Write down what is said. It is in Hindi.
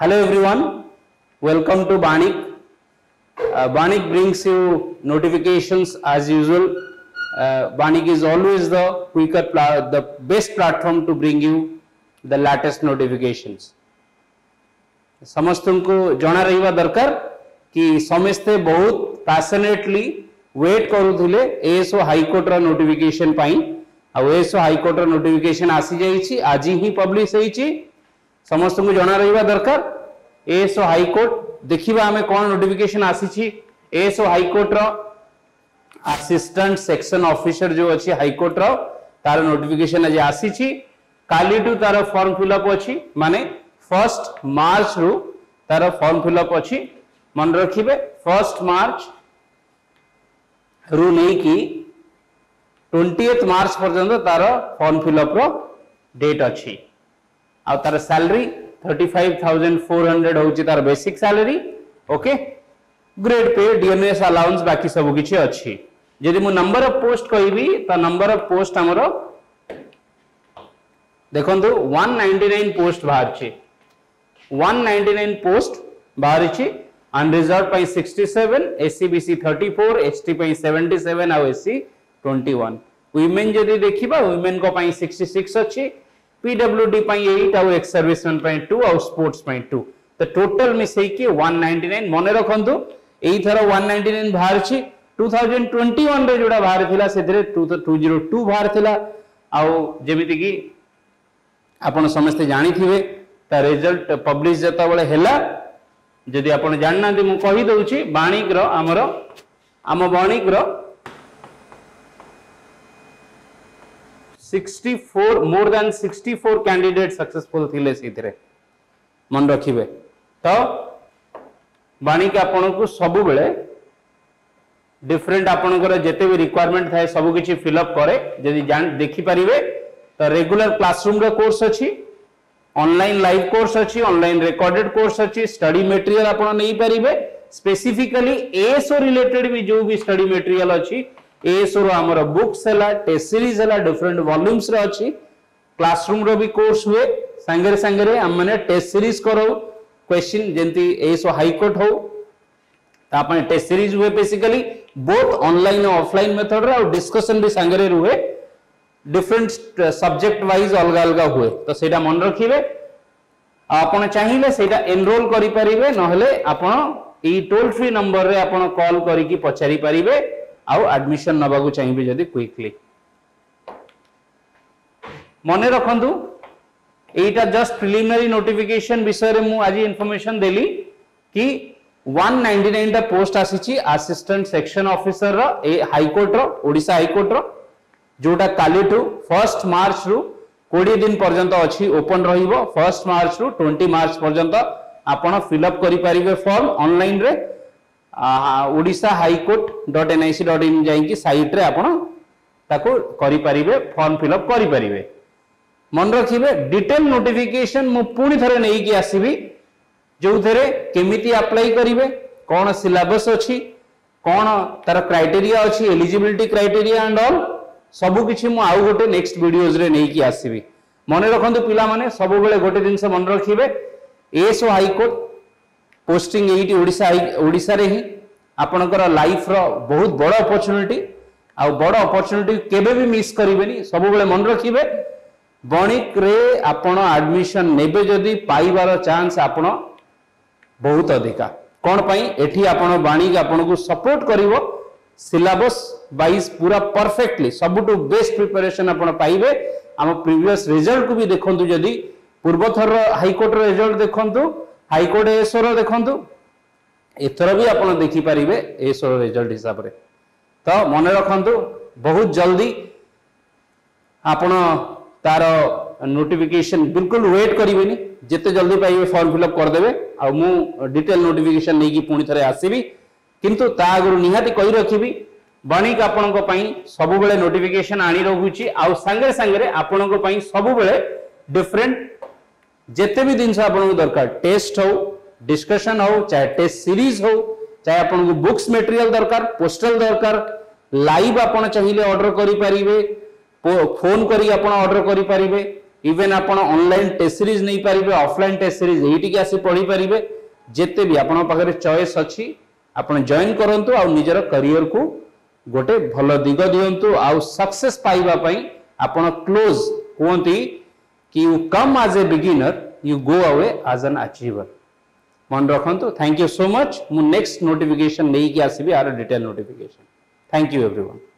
Hello everyone, welcome to Banik. Uh, Banik brings you notifications as usual. Uh, Banik is always the quicker, the best platform to bring you the latest notifications. समस्तों को जाना रहा दरकार कि समस्ते बहुत पैसनेटली वेट करुले एएसओ हाइकोर्टर नोटिफिकेशन पाई आउ एएसओ हाइकोर्टर नोटिफिकेशन आसी जाइए आज ही पब्लिश होई समस्त को जना रही दरकार एएसओ हाइकोर्ट देखा आम कौन नोटिफिकेसन आसी एएसओ हाइकोर्टर आसीस्टाट सेक्शन अफिसर जो अच्छी हाइकोर्टर तार आज आसी कालीठू तार फर्म फिलअप अच्छी माने फर्स्ट मार्च रु तार फर्म फिलअप अच्छी मन रखिए फर्स्ट मार्च रु नहीं कि ट्वेंटी मार्च पर्यटन तार फर्म फिलअप डेट अच्छी ଆଉ ତାର salary thirty five thousand four hundred हूँ तार basic salary okay grade pay DMS allowance बाकी सब किसी अच्छी जदि मुझ नंबर अफ पोस्ट कहबी तो नंबर अफ पोस्ट आम देखो वन नाइंटी नाइन पोस्ट बाहर वन नाइंटी नाइन पोस्ट बाहर unreserved sixty seven SC BC thirty four S T seventy seven आउ एससी ट्वेंटी वन वुमेन जदि देखा वुमेन सिक्सटी सिक्स अच्छी PWD ପାଇଁ 8 ଆଉ ଏକ୍ସ ସର୍ଭିସମ୍ୟାନ ପାଇଁ 2 ଆଉ ସ୍ପୋର୍ଟସ୍ ପାଇଁ 2 ତ ଟୋଟାଲ ମିଶେଇକି 199 ମନେ ରଖନ୍ତୁ ଏଇଥର 199 ବାହାରିଛି 2021 ରେ ଯୋଉଟା ବାହାରିଥିଲା ସେଥିରେ 202 ବାହାରିଥିଲା ଆଉ ଯେମିତିକି ଆପଣ ସମସ୍ତେ ଜାଣିଥିବେ ତା ରେଜଲ୍ଟ ପବ୍ଲିଶ ଯେତେବେଳେ ହେଲା ଯଦି ଆପଣ ଜାଣିନାହାନ୍ତି ମୁଁ କହିଦେଉଛି ବାଣିକର ଆମର ଆମ ବଣିକର 64 more than 64 candidates successful थिले सेथिरे मन रखिबे तो बाणी के आपन को सब बेले डिफरेंट आपनकर जेते भी रिक्वायरमेंट थाए सब किछि फिल अप करे यदि जान देखि परिबे तो रेगुलर क्लासरूम रे कोर्स अछि ऑनलाइन लाइव कोर्स अछि ऑनलाइन रिकॉर्डेड कोर्स अछि स्टडी मटेरियल आपन नै परिबे स्पेसिफिकली एसओ रिलेटेड भी जो भी स्टडी मटेरियल अछि ए books test different volumes classroom भी कोर्स हुए सांगे सांगे मैंने टेस्ट सीरीज कराऊ क्वेश्चन जमी सब हाइकोर्ट हो टेस्ट सीरीज हुए बेसिकली बोथ ऑनलाइन और ऑफलाइन मेथड रे और डिस्कशन भी सांगे रुहे डिफरेंट सब्जेक्ट वाइज अलग अलग हुए तो से मन रखिए ଆପଣ ଚାହିଁଲେ ସେଇଟା ଏନରୋଲ କରିପାରିବେ ନହେଲେ ଆପଣ ଏଇ ଟୋଲ୍ ଫ୍ରି ନମ୍ବରରେ ଆପଣ କଲ୍ କରିକି ପଚାରି ଆଉ ଆଡମିସନ୍ ନେବାକୁ ଚାହିଁବେ ଯଦି କ୍ୱିକଲି ମନେ ରଖନ୍ତୁ ଏଇଟା ଜଷ୍ଟ ପ୍ରିଲିମିନାରୀ ନୋଟିଫିକେସନ୍ ବିଷୟରେ ମୁଁ ଆଜି ଇନଫର୍ମେସନ୍ ଦେଲି କି ୱାନ୍ ନାଇଣ୍ଟି ନାଇନ୍ଟା ପୋଷ୍ଟ ଆସିଛି ଆସିଷ୍ଟାଣ୍ଟ ସେକ୍ସନ୍ ଅଫିସରର ଏ ହାଇକୋର୍ଟର ଓଡ଼ିଶା ହାଇକୋର୍ଟର ଯେଉଁଟା କାଲିଠୁ ଫର୍ଷ୍ଟ ମାର୍ଚ୍ଚରୁ କୋଡ଼ିଏ ଦିନ ପର୍ଯ୍ୟନ୍ତ ଅଛି ଓପନ୍ ରହିବ ଫର୍ଷ୍ଟ ମାର୍ଚ୍ଚରୁ ଟ୍ୱେଣ୍ଟି ମାର୍ଚ୍ଚ ପର୍ଯ୍ୟନ୍ତ ଆପଣ ଫିଲ୍ଅପ୍ କରିପାରିବେ ଫର୍ମ ଅନଲାଇନ୍ରେ Odisha high court dot N I C dot in ଯାଇକି ସାଇଟ୍ରେ ଆପଣ ତାକୁ କରିପାରିବେ ଫର୍ମ ଫିଲ୍ଅପ୍ କରିପାରିବେ ମନେ ରଖିବେ ଡିଟେଲ୍ ନୋଟିଫିକେସନ୍ ମୁଁ ପୁଣି ଥରେ ନେଇକି ଆସିବି ଯେଉଁଥିରେ କେମିତି ଆପ୍ଲାଇ କରିବେ କ'ଣ ସିଲାବସ୍ ଅଛି କ'ଣ ତାର କ୍ରାଇଟେରିଆ ଅଛି ଏଲିଜିବିଲିଟି କ୍ରାଇଟେରିଆ ଆଣ୍ଡ ଅଲ୍ ସବୁକିଛି ମୁଁ ଆଉ ଗୋଟେ ନେକ୍ସଟ ଭିଡ଼ିଓଜରେ ନେଇକି ଆସିବି ମନେ ରଖନ୍ତୁ ପିଲାମାନେ ସବୁବେଳେ ଗୋଟେ ଜିନିଷ ମନେ ରଖିବେ SO high court posting eighty Odisha ওড়িশারে ହିଁ ଆପଣଙ୍କର ଲାଇଫ୍ର ବହୁତ ବଡ଼ ଅପରଚ୍ୟୁନିଟି ଆଉ ବଡ଼ ଅପରଚ୍ୟୁନିଟି କେବେ ବି ମିସ୍ କରିବେନି ସବୁବେଳେ ମନେ ରଖିବେ ବଣିକରେ ଆପଣ ଆଡ଼ମିସନ୍ ନେବେ ଯଦି ପାଇବାର ଚାନ୍ସ ଆପଣ ବହୁତ ଅଧିକା କ'ଣ ପାଇଁ ଏଠି ଆପଣ ବାଣିକ ଆପଣଙ୍କୁ ସପୋର୍ଟ କରିବ ସିଲାବସ୍ ୱାଇଜ୍ ପୁରା ପରଫେକ୍ଟଲି ସବୁଠୁ ବେଷ୍ଟ ପ୍ରିପାରେସନ୍ ଆପଣ ପାଇବେ ଆମ ପ୍ରିଭିୟସ୍ ରେଜଲ୍ଟକୁ ବି ଦେଖନ୍ତୁ ଯଦି ପୂର୍ବଥରର ହାଇକୋର୍ଟର ରେଜଲ୍ଟ ଦେଖନ୍ତୁ ହାଇକୋର୍ଟ ଏ ସ୍ୱର ଦେଖନ୍ତୁ ଏଥର ବି ଆପଣ ଦେଖିପାରିବେ ଏ ସ୍ୱର ରେଜଲ୍ଟ ହିସାବରେ ତ ମନେ ରଖନ୍ତୁ ବହୁତ ଜଲ୍ଦି ଆପଣ ତାର ନୋଟିଫିକେସନ୍ ବିଲକୁଲ ୱେଟ୍ କରିବେନି ଯେତେ ଜଲ୍ଦି ପାଇବେ ଫର୍ମ ଫିଲ୍ଅପ୍ କରିଦେବେ ଆଉ ମୁଁ ଡିଟେଲ୍ ନୋଟିଫିକେସନ୍ ନେଇକି ପୁଣି ଥରେ ଆସିବି କିନ୍ତୁ ତା ଆଗରୁ ନିହାତି କହି ରଖିବି ବଣିକ ଆପଣଙ୍କ ପାଇଁ ସବୁବେଳେ ନୋଟିଫିକେସନ୍ ଆଣି ରହୁଛି ଆଉ ସାଙ୍ଗରେ ସାଙ୍ଗରେ ଆପଣଙ୍କ ପାଇଁ ସବୁବେଳେ ଡିଫରେଣ୍ଟ जिते भी जिनस दरकार टेस्ट हो डिस्कशन हो चाहे टेस्ट सीरीज हो चाहे आप बुक्स मेटेरियल दरकार पोस्टल दरकार लाइव आप चाहिए अर्डर करेंगे फोन करडर करेंगे इवेन आपल टेस्ट सीरीज नहीं पारे अफल टेस्ट सीरीज यही आसी पढ़ी पारे जिते भी आप चयस अच्छी आप जॉन करूँ आजर करियर को गोटे भल दिग दिंतु आउ क्लोज कहती कि you come as a beginner you go away as an achiever मन रखु थैंक यू सो मच मु नेक्स्ट नोटिफिकेशन नहीं कि आसबि are detail notification thank you everyone